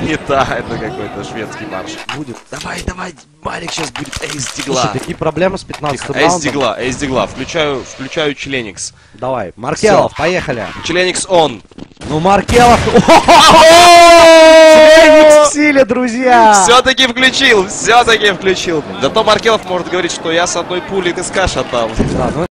Не та, это какой-то шведский марш. Будет. Давай, давай, Марик сейчас будет эйс Слушай, дигла. такие проблемы с 15 раундом. эйс дигла, эйс дигла. Включаю, включаю Челеникс. Давай, Маркелов, поехали. Челеникс он. Ну, Маркелов... Челенникс в силе, друзья! Все-таки включил, все-таки включил. Зато Маркелов может говорить, что я с одной пули ты скажешь Да, ну